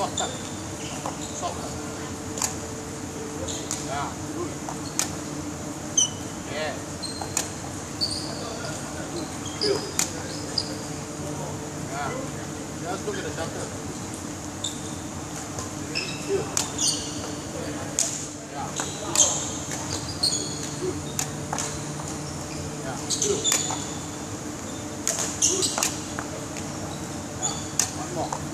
Solta. Solta. Yeah, good. Yeah. Good. Ah, já estou ya. gritando. Yeah. One more.